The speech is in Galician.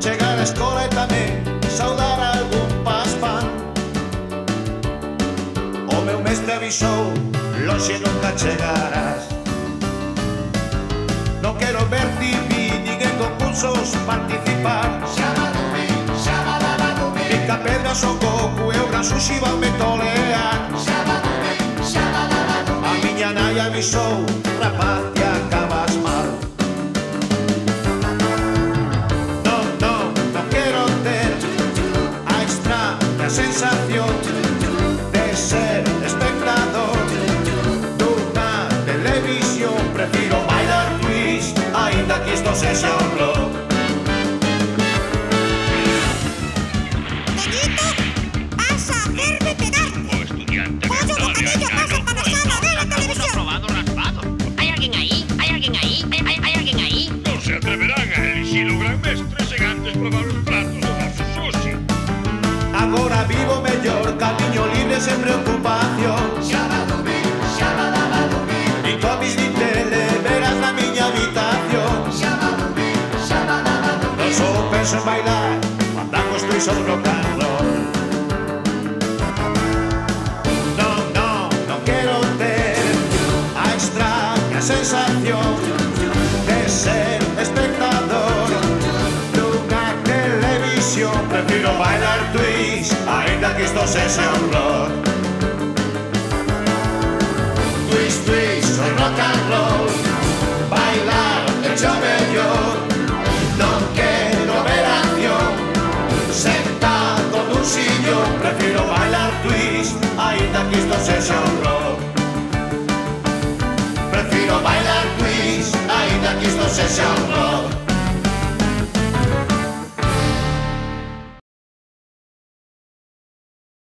chegar á escola e tamén saudar a algún paspan. O meu mestre avisou, loxe nunca chegarás. Non quero ver ti nin en concursos participar. Xamadome, xamadame. Pica pedras o coco e o gran sushi van me tolear. Xamadome, xamadame. A miña nai avisou, rapaz, Prefiro bailar twist, ainda que isto sexa un blog. solo calor. No, no, no quiero tener a extraña sensación de ser espectador de televisión. Prefiero bailar twist, ainda que esto sea un Twist, twist, soy rock and roll. sentado en un sillón, prefiero bailar twist. A ir de aquí